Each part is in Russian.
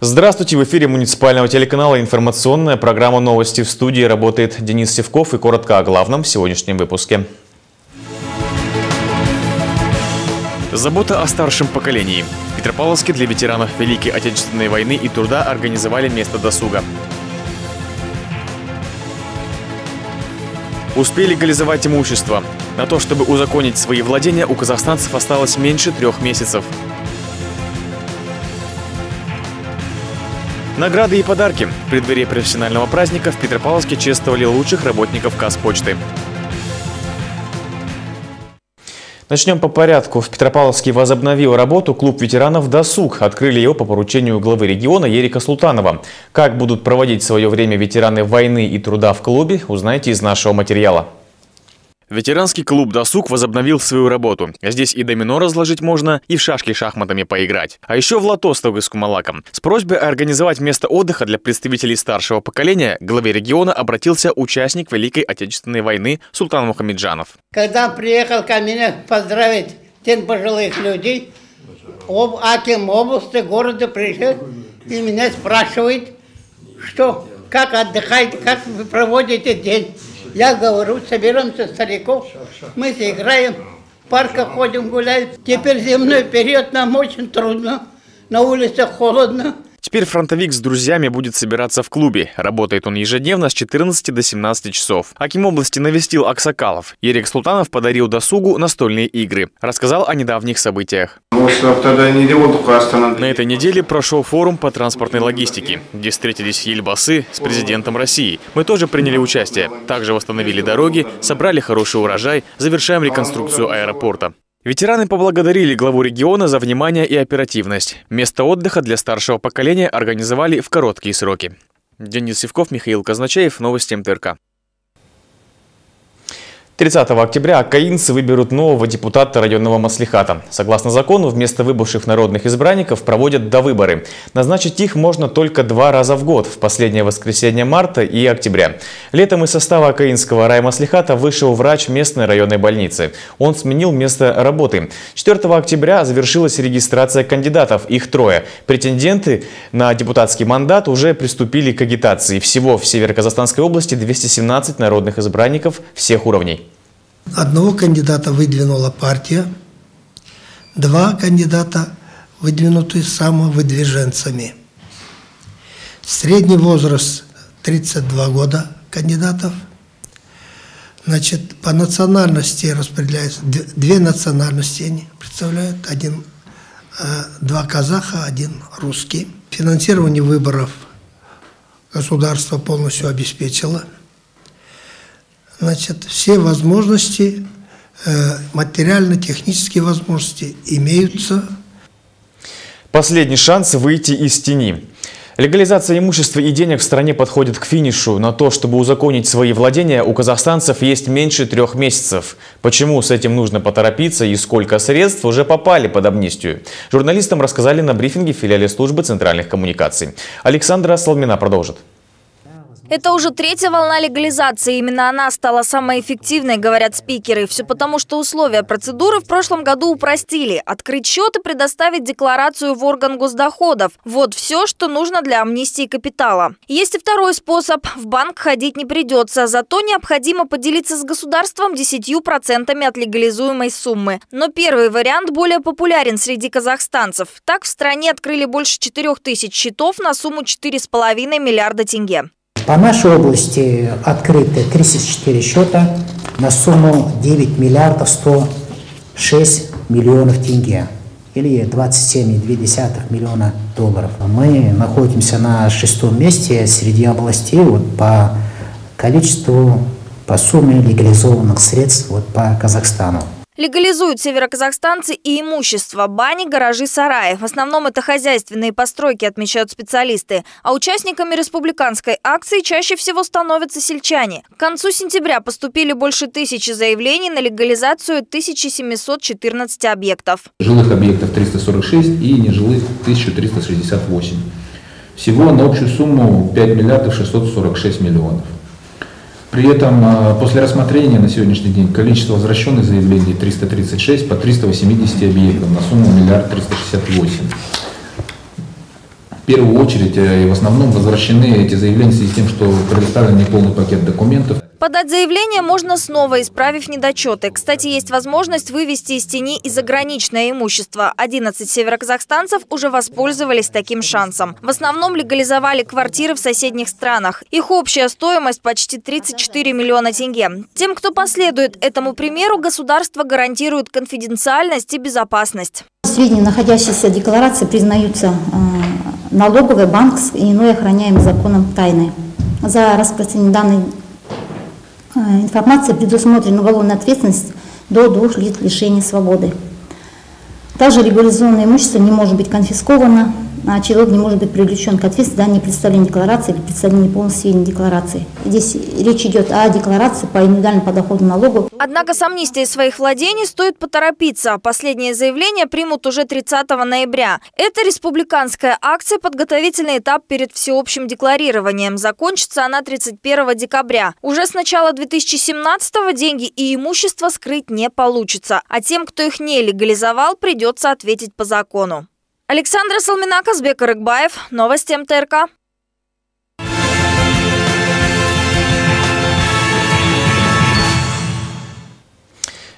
Здравствуйте, в эфире муниципального телеканала информационная программа «Новости» в студии работает Денис Севков и коротко о главном в сегодняшнем выпуске. Забота о старшем поколении. В Петропавловске для ветеранов Великой Отечественной войны и труда организовали место досуга. Успели легализовать имущество. На то, чтобы узаконить свои владения, у казахстанцев осталось меньше трех месяцев. Награды и подарки. В преддверии профессионального праздника в Петропавловске чествовали лучших работников Казпочты. Начнем по порядку. В Петропавловске возобновил работу клуб ветеранов «Досуг». Открыли его по поручению главы региона Ерика Султанова. Как будут проводить свое время ветераны войны и труда в клубе, узнаете из нашего материала. Ветеранский клуб «Досуг» возобновил свою работу. Здесь и домино разложить можно, и в шашки шахматами поиграть. А еще в лото с с кумалаком. С просьбой организовать место отдыха для представителей старшего поколения главе региона обратился участник Великой Отечественной войны Султан Мухамеджанов. Когда приехал ко мне поздравить День пожилых людей, об Аким области, города пришел и меня спрашивает, что, как отдыхаете, как вы проводите день. Я говорю, соберемся стариков, мы играем, в парках ходим, гуляем. Теперь земной период нам очень трудно, на улицах холодно. Теперь фронтовик с друзьями будет собираться в клубе. Работает он ежедневно с 14 до 17 часов. Аким области навестил Аксакалов. Ерик Султанов подарил досугу настольные игры. Рассказал о недавних событиях. На этой неделе прошел форум по транспортной логистике, где встретились Ельбасы с президентом России. Мы тоже приняли участие. Также восстановили дороги, собрали хороший урожай, завершаем реконструкцию аэропорта. Ветераны поблагодарили главу региона за внимание и оперативность. Место отдыха для старшего поколения организовали в короткие сроки. Денис Севков, Михаил Казначеев, Новости МТРК. 30 октября акаинцы выберут нового депутата районного маслихата. Согласно закону, вместо выбывших народных избранников проводят довыборы. Назначить их можно только два раза в год, в последнее воскресенье марта и октября. Летом из состава акаинского раймаслихата вышел врач местной районной больницы. Он сменил место работы. 4 октября завершилась регистрация кандидатов, их трое. Претенденты на депутатский мандат уже приступили к агитации. Всего в Северо-Казахстанской области 217 народных избранников всех уровней. Одного кандидата выдвинула партия, два кандидата выдвинуты самовыдвиженцами. Средний возраст 32 года кандидатов. Значит, по национальности распределяются, две национальности они представляют, один, э, два казаха, один русский. Финансирование выборов государство полностью обеспечило – значит, все возможности, э, материально-технические возможности имеются. Последний шанс выйти из тени. Легализация имущества и денег в стране подходит к финишу. На то, чтобы узаконить свои владения, у казахстанцев есть меньше трех месяцев. Почему с этим нужно поторопиться и сколько средств уже попали под амнистию? Журналистам рассказали на брифинге в филиале службы центральных коммуникаций. Александра Салмина продолжит. Это уже третья волна легализации. Именно она стала самой эффективной, говорят спикеры. Все потому, что условия процедуры в прошлом году упростили. Открыть счет и предоставить декларацию в орган госдоходов. Вот все, что нужно для амнистии капитала. Есть и второй способ. В банк ходить не придется. Зато необходимо поделиться с государством 10% от легализуемой суммы. Но первый вариант более популярен среди казахстанцев. Так в стране открыли больше 4000 счетов на сумму 4,5 миллиарда тенге. По нашей области открыты 34 счета на сумму 9 миллиардов 106 миллионов тенге или 27,2 миллиона долларов. Мы находимся на шестом месте среди областей вот, по количеству, по сумме легализованных средств вот, по Казахстану. Легализуют североказахстанцы и имущество, бани, гаражи, сараи. В основном это хозяйственные постройки, отмечают специалисты. А участниками республиканской акции чаще всего становятся сельчане. К концу сентября поступили больше тысячи заявлений на легализацию 1714 объектов. Жилых объектов 346 и нежилых 1368. Всего на общую сумму 5 миллиардов 646 миллионов. При этом а, после рассмотрения на сегодняшний день количество возвращенных заявлений 336 по 380 объектам на сумму 1 миллиард 368. В первую очередь и в основном возвращены эти заявления в связи с тем, что предоставлен неполный пакет документов. Подать заявление можно снова, исправив недочеты. Кстати, есть возможность вывести из тени и заграничное имущество. 11 североказахстанцев уже воспользовались таким шансом. В основном легализовали квартиры в соседних странах. Их общая стоимость почти 34 миллиона тенге. Тем, кто последует этому примеру, государство гарантирует конфиденциальность и безопасность. Сведения, находящиеся в декларации, признаются э, налоговой, банк и иной охраняемый законом тайны. За распространение данной информации предусмотрена уголовная ответственность до двух лет лишения свободы. Также регуляризованное имущество не может быть конфисковано, человек не может быть привлечен к ответственности за непредставление декларации или представление полных сведений декларации. Здесь речь идет о декларации по индивидуальному подоходному налогу. Однако с амнистией своих владений стоит поторопиться. Последнее заявление примут уже 30 ноября. Это республиканская акция, подготовительный этап перед всеобщим декларированием. Закончится она 31 декабря. Уже с начала 2017 деньги и имущество скрыть не получится. А тем, кто их не легализовал, придется ответить по закону. Александра Салмина, Казбек Рыгбаев. Новости МТРК.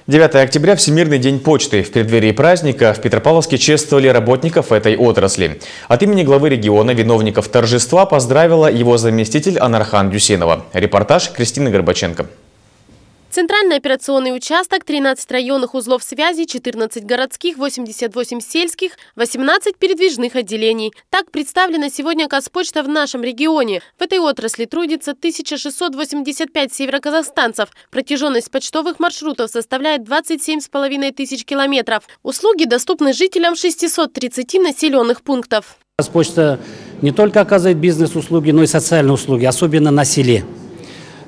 Девятое октября – Всемирный день почты. В преддверии праздника в Петропавловске чествовали работников этой отрасли. От имени главы региона виновников торжества поздравила его заместитель Анархан Дюсенова. Репортаж Кристины Горбаченко. Центральный операционный участок, 13 районных узлов связи, 14 городских, 88 сельских, 18 передвижных отделений. Так представлена сегодня Казпочта в нашем регионе. В этой отрасли трудится 1685 североказахстанцев. Протяженность почтовых маршрутов составляет 27,5 тысяч километров. Услуги доступны жителям 630 населенных пунктов. Казпочта не только оказывает бизнес-услуги, но и социальные услуги, особенно на селе.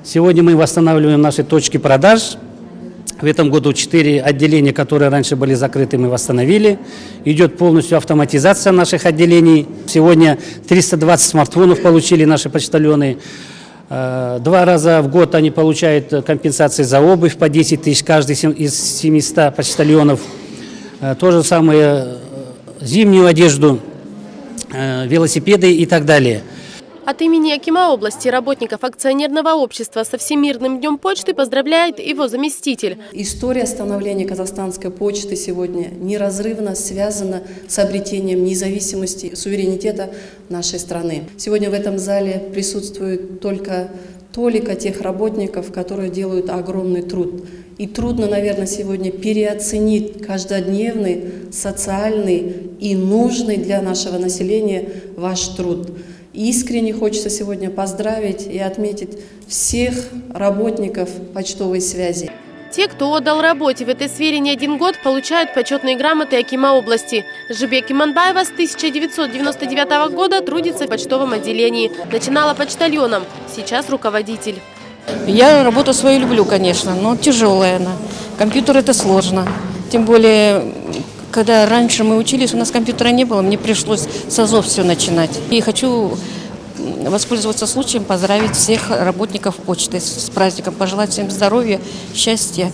Сегодня мы восстанавливаем наши точки продаж. В этом году четыре отделения, которые раньше были закрыты, мы восстановили. Идет полностью автоматизация наших отделений. Сегодня 320 смартфонов получили наши почтальоны. Э, два раза в год они получают компенсации за обувь по 10 тысяч каждый из 700 почтальонов. Э, то же самое э, зимнюю одежду, велосипеды и так далее. От имени Акима области работников акционерного общества со Всемирным днем почты поздравляет его заместитель. История становления казахстанской почты сегодня неразрывно связана с обретением независимости, суверенитета нашей страны. Сегодня в этом зале присутствует только толика тех работников, которые делают огромный труд. И трудно, наверное, сегодня переоценить каждодневный, социальный и нужный для нашего населения ваш труд. Искренне хочется сегодня поздравить и отметить всех работников почтовой связи. Те, кто отдал работе в этой сфере не один год, получают почетные грамоты Акима области. Жибек Иманбаева с 1999 года трудится в почтовом отделении. Начинала почтальоном, сейчас руководитель. Я работу свою люблю, конечно, но тяжелая она. Компьютер это сложно. Тем более когда раньше мы учились, у нас компьютера не было, мне пришлось с азов все начинать. И хочу воспользоваться случаем, поздравить всех работников почты с праздником, пожелать всем здоровья, счастья.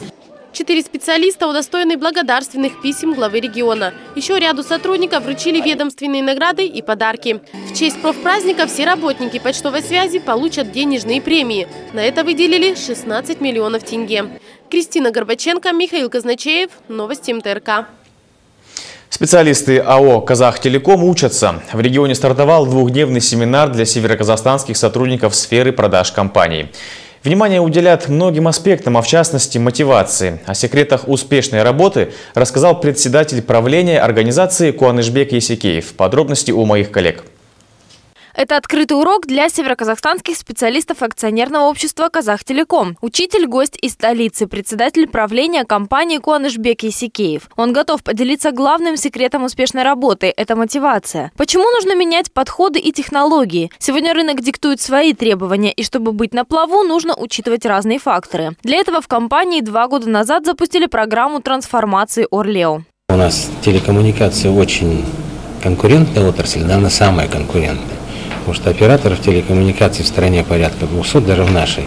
Четыре специалиста удостоены благодарственных писем главы региона. Еще ряду сотрудников вручили ведомственные награды и подарки. В честь профпраздника все работники почтовой связи получат денежные премии. На это выделили 16 миллионов тенге. Кристина Горбаченко, Михаил Казначеев. Новости МТРК. Специалисты АО «Казахтелеком» учатся. В регионе стартовал двухдневный семинар для североказахстанских сотрудников сферы продаж компаний. Внимание уделят многим аспектам, а в частности мотивации. О секретах успешной работы рассказал председатель правления организации Куанышбек Есикеев. Подробности у моих коллег. Это открытый урок для североказахстанских специалистов акционерного общества «Казахтелеком». Учитель – гость из столицы, председатель правления компании Куанышбек Исикеев. Он готов поделиться главным секретом успешной работы – это мотивация. Почему нужно менять подходы и технологии? Сегодня рынок диктует свои требования, и чтобы быть на плаву, нужно учитывать разные факторы. Для этого в компании два года назад запустили программу трансформации Орлео. У нас телекоммуникация очень конкурентная отрасль, наверное, самая конкурентная потому что операторов телекоммуникаций в стране порядка 200, даже в нашей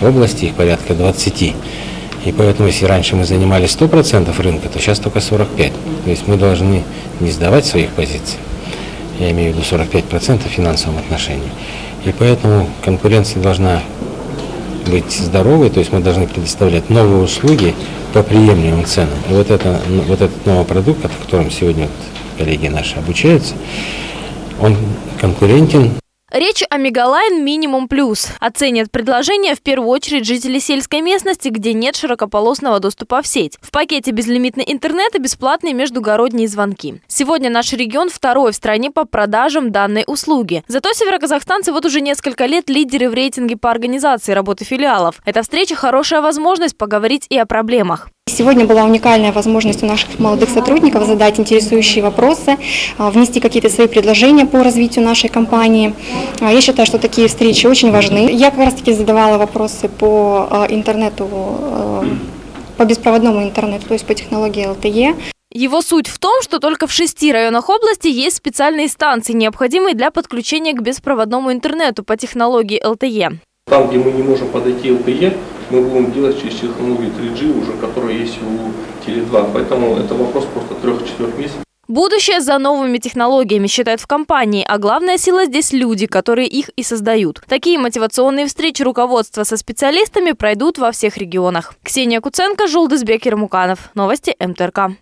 области их порядка 20. И поэтому, если раньше мы занимали 100% рынка, то сейчас только 45%. То есть мы должны не сдавать своих позиций. я имею в виду 45% в финансовом отношении. И поэтому конкуренция должна быть здоровой, то есть мы должны предоставлять новые услуги по приемлемым ценам. И вот, это, вот этот новый продукт, о котором сегодня вот коллеги наши обучаются, он конкурентен Речь о Мегалайн «Минимум Плюс». Оценят предложение в первую очередь жители сельской местности, где нет широкополосного доступа в сеть. В пакете безлимитный интернет и бесплатные междугородние звонки. Сегодня наш регион второй в стране по продажам данной услуги. Зато североказахстанцы вот уже несколько лет лидеры в рейтинге по организации работы филиалов. Эта встреча – хорошая возможность поговорить и о проблемах. Сегодня была уникальная возможность у наших молодых сотрудников задать интересующие вопросы, а, внести какие-то свои предложения по развитию нашей компании. А, я считаю, что такие встречи очень важны. Я как раз таки задавала вопросы по а, интернету, по беспроводному интернету, то есть по технологии LTE. Его суть в том, что только в шести районах области есть специальные станции, необходимые для подключения к беспроводному интернету по технологии LTE. Там, где мы не можем подойти LTE, мы будем делать через технологию 3G уже, которая есть у Теле2. Поэтому это вопрос просто 3-4 месяцев. Будущее за новыми технологиями, считают в компании, а главная сила здесь люди, которые их и создают. Такие мотивационные встречи руководства со специалистами пройдут во всех регионах. Ксения Куценко, Жулдызбек Ермуканов. Новости МТРК.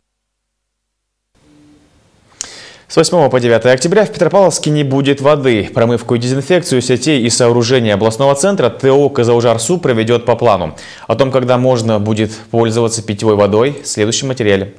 С 8 по 9 октября в Петропавловске не будет воды. Промывку и дезинфекцию сетей и сооружений областного центра ТО «Казаужарсу» проведет по плану. О том, когда можно будет пользоваться питьевой водой, в следующем материале.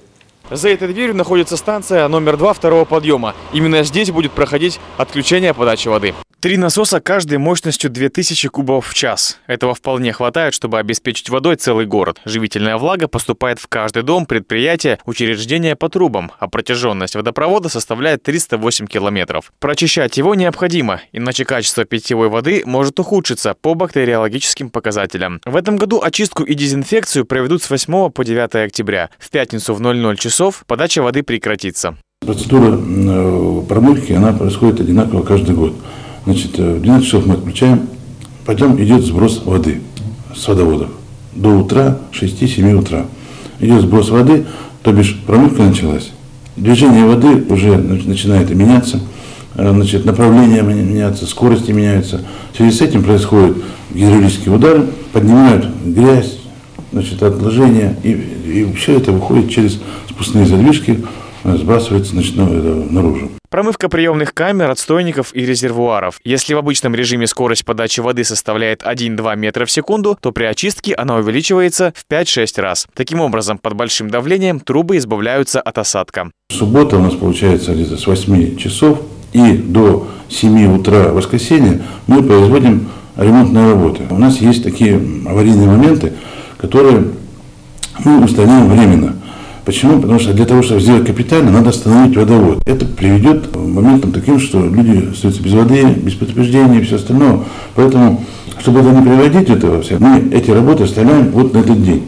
За этой дверью находится станция номер два второго подъема. Именно здесь будет проходить отключение подачи воды. Три насоса, каждый мощностью 2000 кубов в час. Этого вполне хватает, чтобы обеспечить водой целый город. Живительная влага поступает в каждый дом, предприятие, учреждение по трубам, а протяженность водопровода составляет 308 километров. Прочищать его необходимо, иначе качество питьевой воды может ухудшиться по бактериологическим показателям. В этом году очистку и дезинфекцию проведут с 8 по 9 октября. В пятницу в 00 часов подача воды прекратится. Процедура э, промывки она происходит одинаково каждый год. Значит, э, в 12 часов мы отключаем, потом идет сброс воды с водоводов. До утра, 6-7 утра. Идет сброс воды, то бишь промывка началась. Движение воды уже начинает меняться, э, значит, направление меняется, скорости меняются. В связи с этим происходят гидравлические удары, поднимают грязь, значит, отложения, и, и все это выходит через спускные задвижки, э, сбрасывается значит, наружу. Промывка приемных камер, отстойников и резервуаров. Если в обычном режиме скорость подачи воды составляет 1-2 метра в секунду, то при очистке она увеличивается в 5-6 раз. Таким образом, под большим давлением трубы избавляются от осадка. Суббота у нас получается где-то с 8 часов и до 7 утра воскресенья мы производим ремонтные работы. У нас есть такие аварийные моменты, которые мы устраняем временно. Почему? Потому что для того, чтобы сделать капитально, надо остановить водовод. Это приведет к моментам таким, что люди остаются без воды, без предупреждения и все остальное. Поэтому, чтобы это не приводить этого все, мы эти работы оставляем вот на этот день.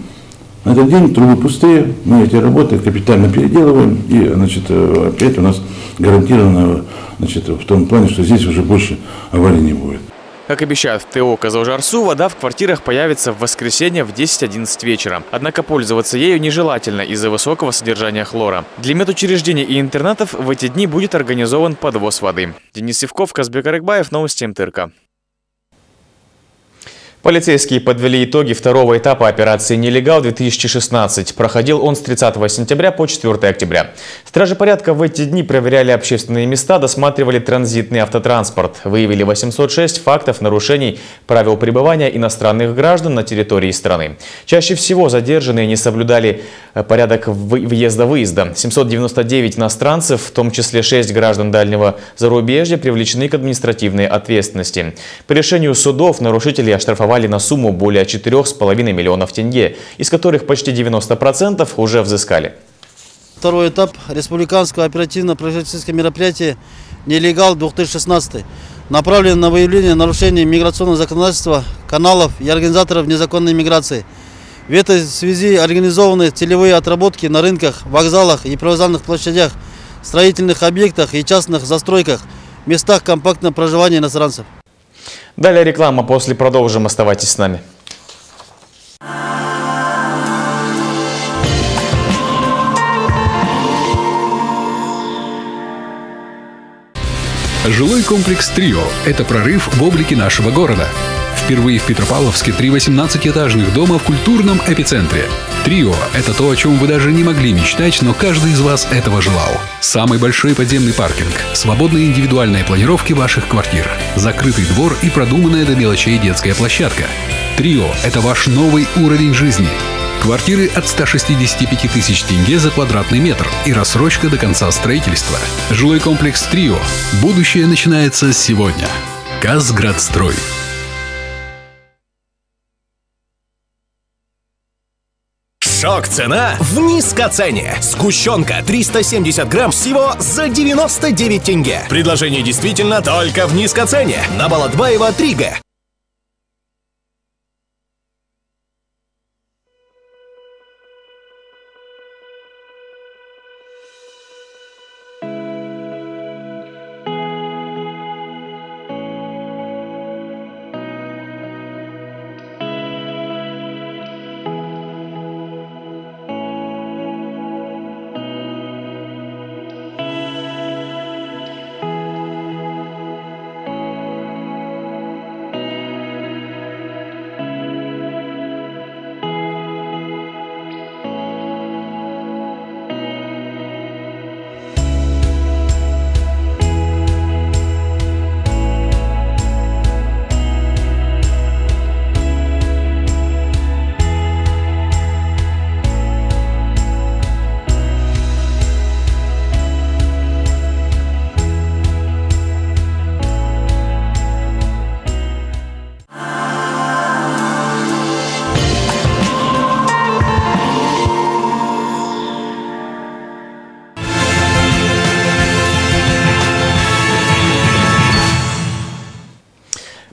На этот день трубы пустые, мы эти работы капитально переделываем, и значит, опять у нас гарантированно значит, в том плане, что здесь уже больше аварий не будет. Как обещают в ТО Казалжарсу, вода в квартирах появится в воскресенье в 10-11 вечера. Однако пользоваться ею нежелательно из-за высокого содержания хлора. Для медучреждений и интернатов в эти дни будет организован подвоз воды. Денис Севков, Казбек Арыкбаев, Новости МТРК. Полицейские подвели итоги второго этапа операции «Нелегал-2016». Проходил он с 30 сентября по 4 октября. Стражи порядка в эти дни проверяли общественные места, досматривали транзитный автотранспорт. Выявили 806 фактов нарушений правил пребывания иностранных граждан на территории страны. Чаще всего задержанные не соблюдали э, порядок въезда-выезда. 799 иностранцев, в том числе 6 граждан дальнего зарубежья, привлечены к административной ответственности. По решению судов нарушители оштрафовали штрафовали на сумму более 4,5 миллионов тенге, из которых почти 90% уже взыскали. Второй этап республиканского оперативно-профилактического мероприятия «Нелегал-2016» направлен на выявление нарушений миграционного законодательства, каналов и организаторов незаконной миграции. В этой связи организованы целевые отработки на рынках, вокзалах и привокзальных площадях, строительных объектах и частных застройках, местах компактного проживания иностранцев. Далее реклама, после продолжим. Оставайтесь с нами. Жилой комплекс «Трио» — это прорыв в облике нашего города. Впервые в Петропавловске три 18-этажных дома в культурном эпицентре. «Трио» — это то, о чем вы даже не могли мечтать, но каждый из вас этого желал. Самый большой подземный паркинг, свободные индивидуальные планировки ваших квартир, закрытый двор и продуманная до мелочей детская площадка. «Трио» — это ваш новый уровень жизни. Квартиры от 165 тысяч тенге за квадратный метр и рассрочка до конца строительства. Жилой комплекс «Трио». Будущее начинается сегодня. Казградстрой. Шок-цена в низкоцене. Сгущенка 370 грамм всего за 99 тенге. Предложение действительно только в низкоцене. На Балатбаева 3Г.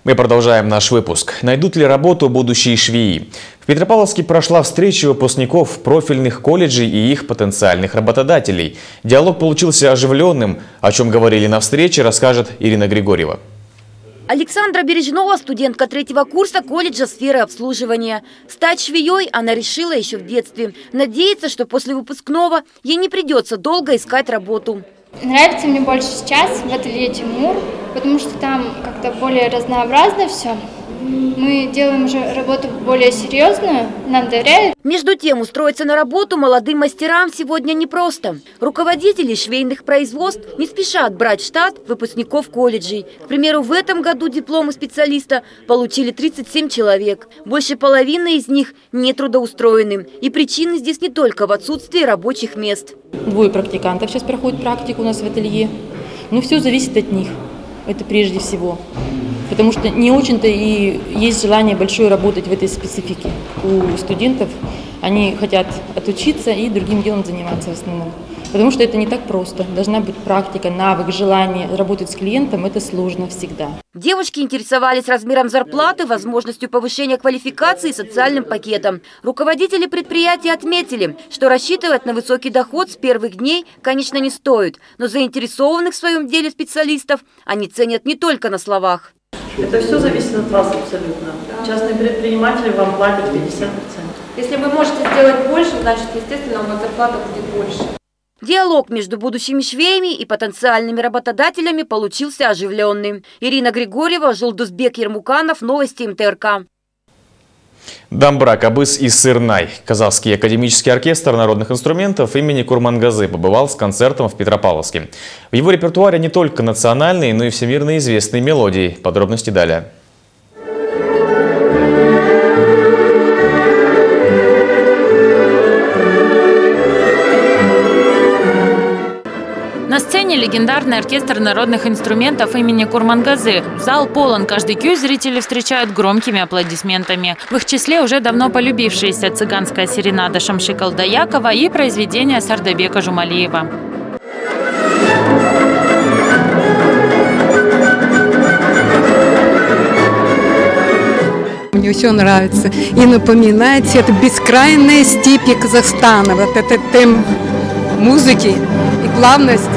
Мы продолжаем наш выпуск. Найдут ли работу будущие швеи? В Петропавловске прошла встреча выпускников профильных колледжей и их потенциальных работодателей. Диалог получился оживленным. О чем говорили на встрече, расскажет Ирина Григорьева. Александра Бережнова – студентка третьего курса колледжа сферы обслуживания. Стать швеей она решила еще в детстве. Надеется, что после выпускного ей не придется долго искать работу. Нравится мне больше сейчас в ателье Тимур, потому что там как-то более разнообразно все. Мы делаем уже работу более серьезную, нам доверяют. Между тем, устроиться на работу молодым мастерам сегодня непросто. Руководители швейных производств не спешат брать штат выпускников колледжей. К примеру, в этом году дипломы специалиста получили 37 человек. Больше половины из них не трудоустроены. И причины здесь не только в отсутствии рабочих мест. Двое практикантов сейчас проходят практику у нас в ателье. Но все зависит от них. Это прежде всего потому что не очень-то и есть желание большое работать в этой специфике. У студентов они хотят отучиться и другим делом заниматься в основном. Потому что это не так просто. Должна быть практика, навык, желание. Работать с клиентом – это сложно всегда. Девушки интересовались размером зарплаты, возможностью повышения квалификации и социальным пакетом. Руководители предприятия отметили, что рассчитывать на высокий доход с первых дней, конечно, не стоит. Но заинтересованных в своем деле специалистов они ценят не только на словах. Это все зависит от вас абсолютно. Да. Частные предприниматели вам платят 50%. Если вы можете сделать больше, значит, естественно, у вас зарплата будет больше. Диалог между будущими швеями и потенциальными работодателями получился оживленным. Ирина Григорьева, Жулдузбек Ермуканов, Новости МТРК. Дамбрак, Абыс и Сырнай. Казахский академический оркестр народных инструментов имени Курмангазы побывал с концертом в Петропавловске. В его репертуаре не только национальные, но и всемирно известные мелодии. Подробности далее. Сцене легендарный оркестр народных инструментов имени Курмангазы. Зал полон, каждый кью зрители встречают громкими аплодисментами. В их числе уже давно полюбившаяся цыганская серенада Шамши Колдаякова и произведение Сардабека Жумалиева. Мне все нравится. И напоминает это бескрайные степи Казахстана. Вот это темп музыки и плавность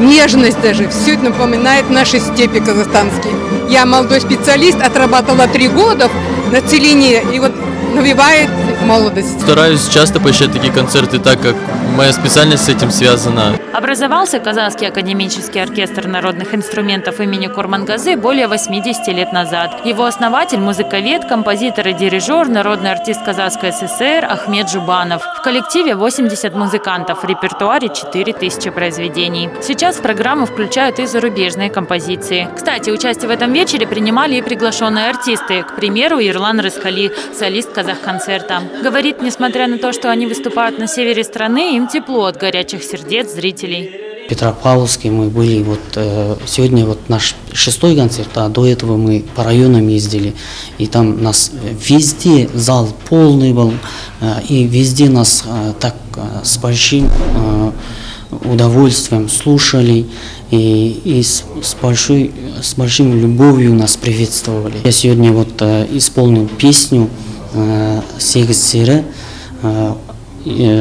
нежность даже. Все это напоминает наши степи казахстанские. Я молодой специалист, отрабатывала три года на целине, и вот навевает молодость. Стараюсь часто посещать такие концерты, так как моя специальность с этим связана. Образовался Казахский академический оркестр народных инструментов имени Курмангазы более 80 лет назад. Его основатель – музыковед, композитор и дирижер, народный артист Казахской ССР Ахмед Жубанов. В коллективе 80 музыкантов, в репертуаре 4000 произведений. Сейчас в программу включают и зарубежные композиции. Кстати, участие в этом вечере принимали и приглашенные артисты. К примеру, Ирлан Рыскали, солист казах-концерта. Говорит, несмотря на то, что они выступают на севере страны, им тепло от горячих сердец зрителей. Петропавловске мы были, вот э, сегодня вот наш шестой концерт, а до этого мы по районам ездили, и там нас везде зал полный был, э, и везде нас э, так с большим удовольствием слушали и, и с, с, большой, с большим любовью нас приветствовали. Я сегодня вот исполнил песню э, Сегесире,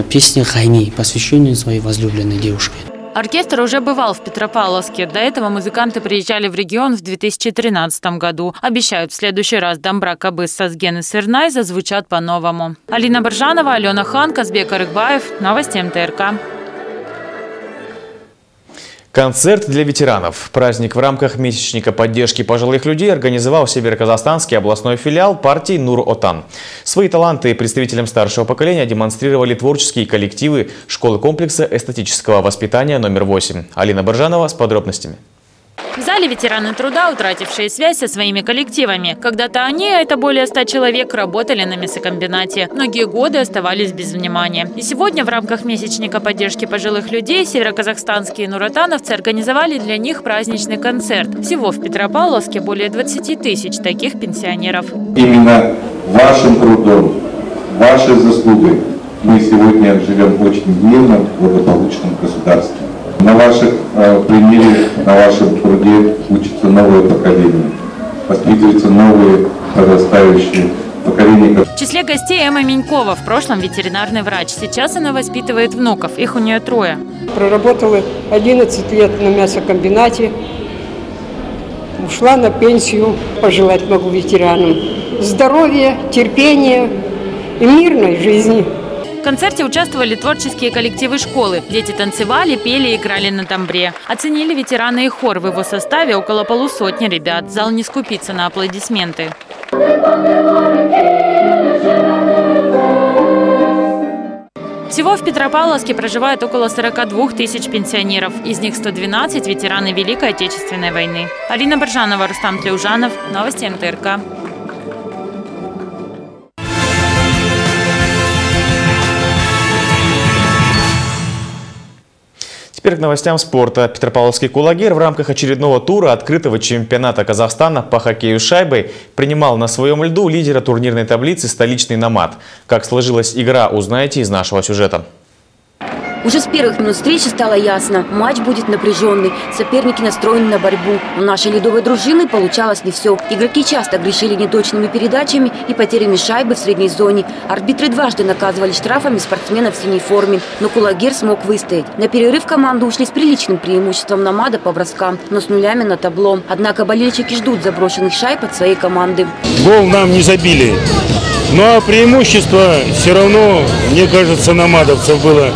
песня Хайни, посвященную своей возлюбленной девушке. Оркестр уже бывал в Петропавловске. До этого музыканты приезжали в регион в 2013 году. Обещают, в следующий раз Домбра Кабыс, Сазген и Сырнай зазвучат по-новому. Алина Боржанова, Алена Хан, Казбек Арыкбаев. Новости МТРК. Концерт для ветеранов. Праздник в рамках месячника поддержки пожилых людей организовал североказахстанский областной филиал партии «Нур-Отан». Свои таланты представителям старшего поколения демонстрировали творческие коллективы школы комплекса эстетического воспитания номер 8. Алина Боржанова с подробностями. В зале ветераны труда, утратившие связь со своими коллективами. Когда-то они, а это более ста человек, работали на мясокомбинате. Многие годы оставались без внимания. И сегодня в рамках месячника поддержки пожилых людей североказахстанские нуратановцы организовали для них праздничный концерт. Всего в Петропавловске более 20 тысяч таких пенсионеров. Именно вашим трудом, вашей заслугой мы сегодня живем в очень мирном, благополучном государстве. На ваших э, примере, на вашем труде учится новое поколение, воспитываются новые подрастающие поколения. В числе гостей Эмма Менькова, в прошлом ветеринарный врач. Сейчас она воспитывает внуков, их у нее трое. Проработала 11 лет на мясокомбинате, ушла на пенсию, пожелать могу ветеранам. Здоровья, терпения и мирной жизни. В концерте участвовали творческие коллективы школы. Дети танцевали, пели и играли на тамбре. Оценили ветераны и хор. В его составе около полусотни ребят. Зал не скупится на аплодисменты. Всего в Петропавловске проживает около 42 тысяч пенсионеров. Из них 112 – ветераны Великой Отечественной войны. Алина Боржанова, Рустам Тлеужанов. Новости МТРК. Теперь к новостям спорта. Петропавловский кулагер в рамках очередного тура открытого чемпионата Казахстана по хоккею с шайбой принимал на своем льду лидера турнирной таблицы столичный «Намат». Как сложилась игра, узнаете из нашего сюжета. Уже с первых минут встречи стало ясно – матч будет напряженный. Соперники настроены на борьбу. У нашей ледовой дружины получалось не все. Игроки часто грешили неточными передачами и потерями шайбы в средней зоне. Арбитры дважды наказывали штрафами спортсменов в синей форме. Но Кулагер смог выстоять. На перерыв команды ушли с приличным преимуществом Намада по броскам, но с нулями на табло. Однако болельщики ждут заброшенных шайб от своей команды. Гол нам не забили. Но ну, а преимущество все равно, мне кажется, намадовцев было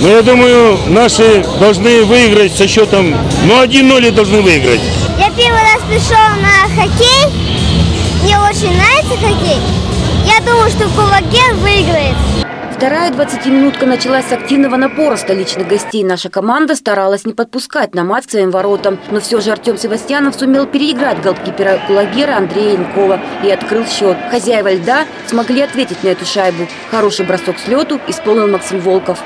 но я думаю, наши должны выиграть со счетом, ну 1-0 должны выиграть. Я первый раз пришел на хоккей, мне очень нравится хоккей. Я думаю, что Кулагер выиграет. Вторая 20-минутка началась с активного напора столичных гостей. Наша команда старалась не подпускать на мат к своим воротам. Но все же Артем Севастьянов сумел переиграть голкипера Кулагера Андрея Янкова и открыл счет. Хозяева льда смогли ответить на эту шайбу. Хороший бросок с лету исполнил Максим Волков.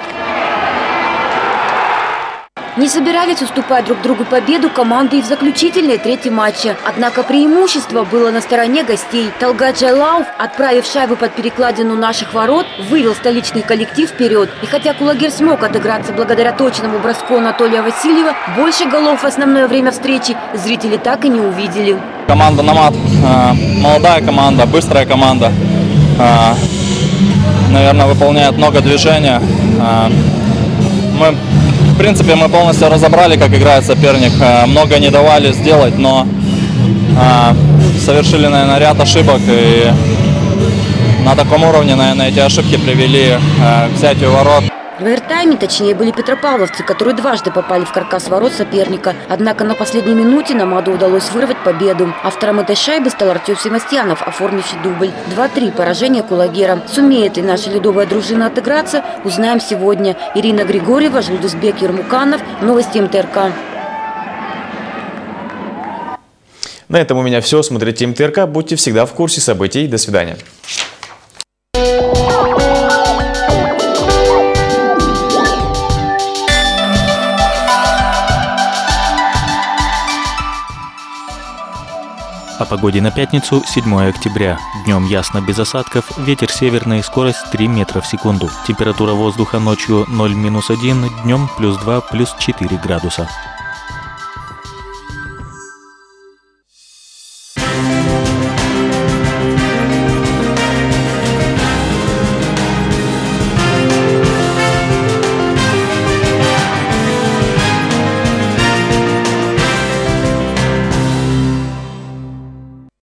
Не собирались уступать друг другу победу команды и в заключительной третьей матче. Однако преимущество было на стороне гостей. Талгат Джайлауф, отправив шайбу под перекладину наших ворот, вывел столичный коллектив вперед. И хотя Кулагер смог отыграться благодаря точному броску Анатолия Васильева, больше голов в основное время встречи зрители так и не увидели. Команда «Намат» э, молодая команда, быстрая команда. Э, наверное, выполняет много движения. Э, мы принципе, мы полностью разобрали, как играет соперник. Э, много не давали сделать, но э, совершили, наверное, ряд ошибок. И на таком уровне, наверное, эти ошибки привели э, к взятию ворот. Овертайме точнее были петропавловцы, которые дважды попали в каркас ворот соперника. Однако на последней минуте Намаду удалось вырвать победу. Автором этой шайбы стал Артем Севастьянов, оформивший дубль. 2-3 поражение Кулагера. Сумеет ли наша ледовая дружина отыграться, узнаем сегодня. Ирина Григорьева, Жулдусбек Ермуканов. Новости МТРК. На этом у меня все. Смотрите МТРК, будьте всегда в курсе событий. До свидания. Погоде на пятницу, 7 октября. Днем ясно без осадков, ветер северный, скорость 3 метра в секунду. Температура воздуха ночью 0-1, днем плюс 2, плюс 4 градуса.